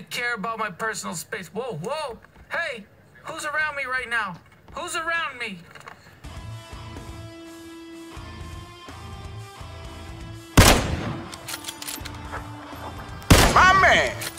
care about my personal space. Whoa, whoa. Hey, who's around me right now? Who's around me? My man!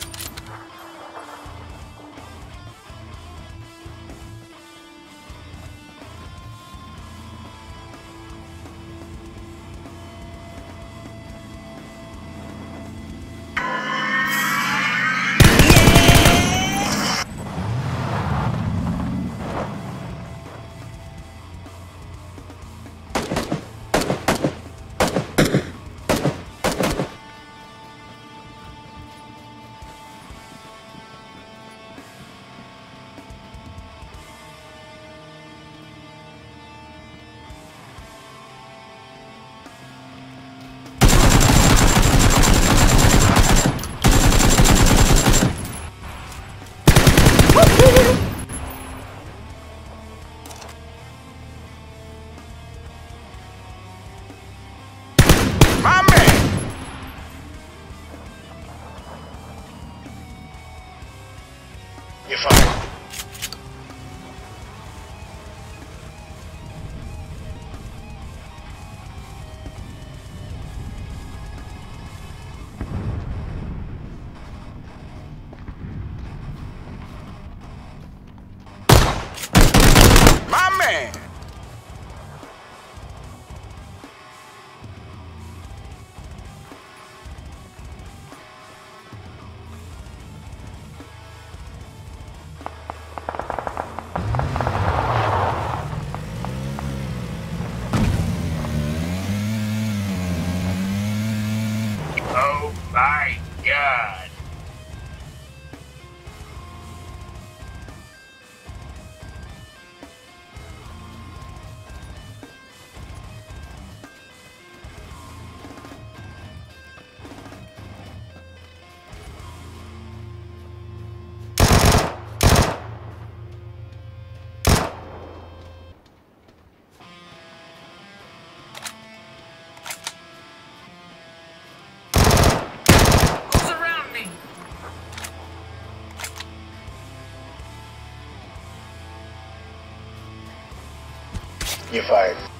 Man! Oh my god! You're fired.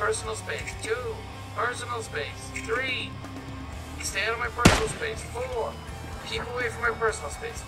Personal space. Two, personal space. Three, stay out of my personal space. Four, keep away from my personal space.